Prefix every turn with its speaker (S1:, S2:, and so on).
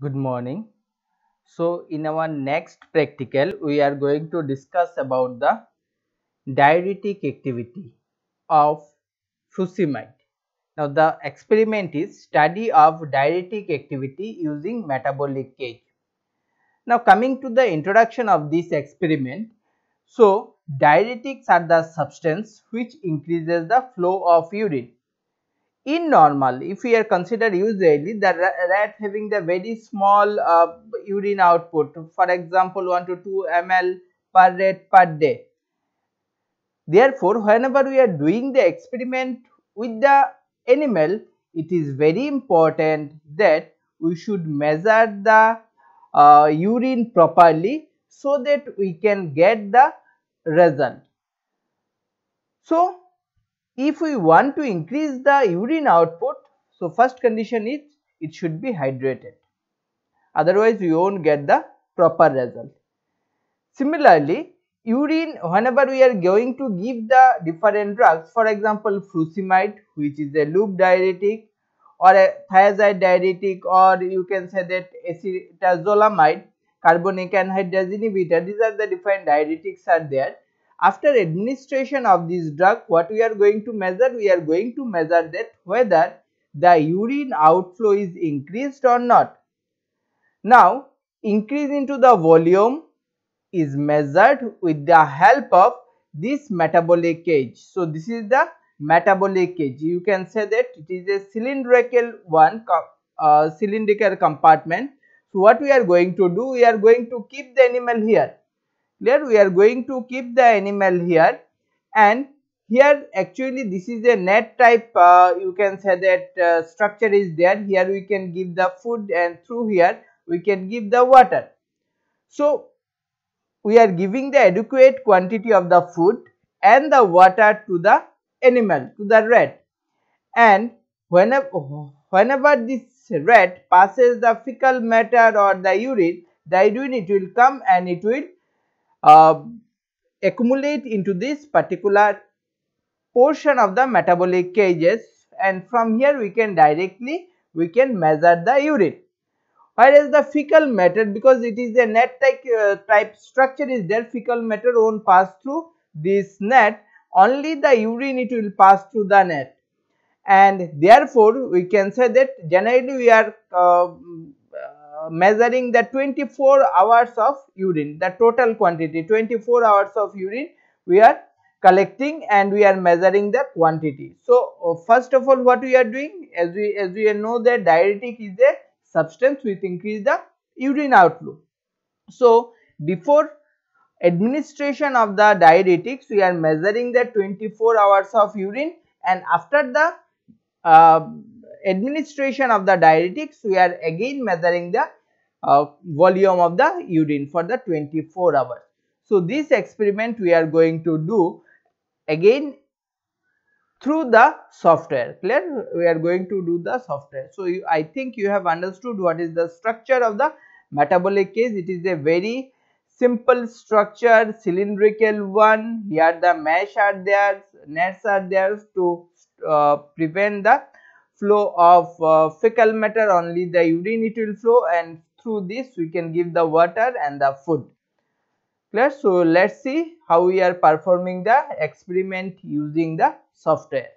S1: Good morning. So, in our next practical, we are going to discuss about the diuretic activity of frusemide. Now, the experiment is study of diuretic activity using metabolic cage. Now, coming to the introduction of this experiment, so diuretics are the substance which increases the flow of urine in normal if we are consider usually the rat having the very small uh, urine output. For example 1 to 2 ml per rat per day. Therefore whenever we are doing the experiment with the animal it is very important that we should measure the uh, urine properly so that we can get the result. So if we want to increase the urine output so first condition is it should be hydrated. Otherwise we won't get the proper result. Similarly urine whenever we are going to give the different drugs for example frusemide which is a loop diuretic or a thiazide diuretic or you can say that acetazolamide carbonic anhydrase inhibitor these are the different diuretics are there after administration of this drug, what we are going to measure? We are going to measure that whether the urine outflow is increased or not. Now, increase into the volume is measured with the help of this metabolic cage. So, this is the metabolic cage. You can say that it is a cylindrical one, uh, cylindrical compartment. So, what we are going to do? We are going to keep the animal here clear? We are going to keep the animal here. And here actually this is a net type. Uh, you can say that uh, structure is there. Here we can give the food and through here we can give the water. So we are giving the adequate quantity of the food and the water to the animal to the rat. And whenever whenever this rat passes the fecal matter or the urine the urine it will come and it will uh, accumulate into this particular portion of the metabolic cages and from here we can directly we can measure the urine. Whereas the fecal matter? Because it is a net type, uh, type structure is there fecal matter won't pass through this net. Only the urine it will pass through the net. And therefore we can say that generally we are uh, measuring the 24 hours of urine the total quantity 24 hours of urine we are collecting and we are measuring the quantity. So uh, first of all what we are doing as we as we know that diuretic is a substance which increase the urine outflow. So before administration of the diuretics we are measuring the 24 hours of urine and after the uh, administration of the diuretics we are again measuring the uh, volume of the urine for the 24 hours. So, this experiment we are going to do again through the software clear we are going to do the software. So, you, I think you have understood what is the structure of the metabolic cage it is a very simple structure cylindrical one here the mesh are there nets are there to uh, prevent the flow of uh, fecal matter only the urine it will flow and through this we can give the water and the food. Clear? So let's see how we are performing the experiment using the software